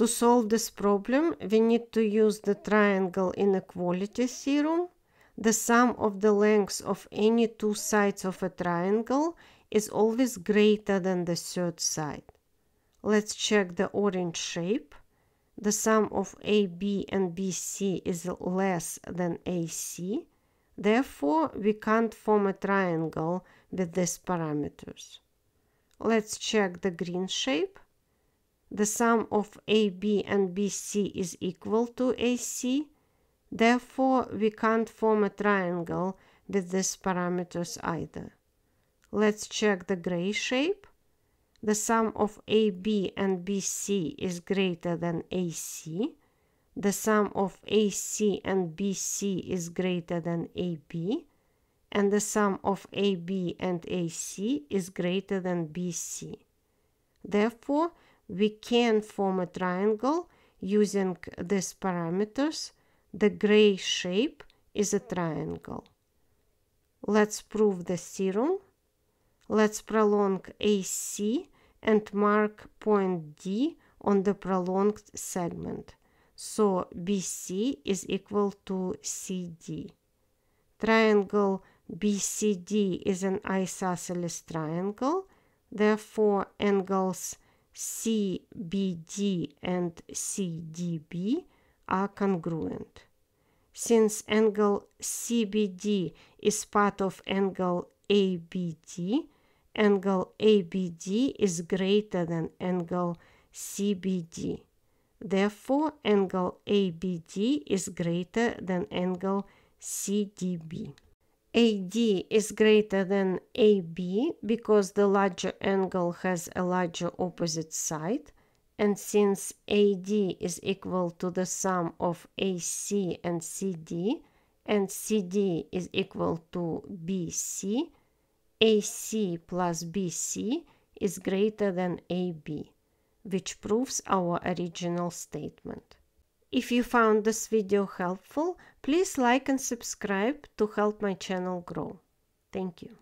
To solve this problem, we need to use the triangle inequality theorem. The sum of the lengths of any two sides of a triangle is always greater than the third side. Let's check the orange shape. The sum of AB and BC is less than AC. Therefore, we can't form a triangle with these parameters. Let's check the green shape. The sum of AB and BC is equal to AC. Therefore, we can't form a triangle with these parameters either. Let's check the gray shape. The sum of AB and BC is greater than AC. The sum of AC and BC is greater than AB. And the sum of AB and AC is greater than BC. Therefore, we can form a triangle using these parameters. The gray shape is a triangle. Let's prove the theorem. Let's prolong AC and mark point D on the prolonged segment. So BC is equal to CD. Triangle BCD is an isosceles triangle. Therefore, angles CBD and CDB are congruent. Since angle CBD is part of angle ABD, angle ABD is greater than angle CBD. Therefore, angle ABD is greater than angle CDB. AD is greater than AB because the larger angle has a larger opposite side and since AD is equal to the sum of AC and CD and CD is equal to BC, AC plus BC is greater than AB, which proves our original statement. If you found this video helpful, please like and subscribe to help my channel grow. Thank you.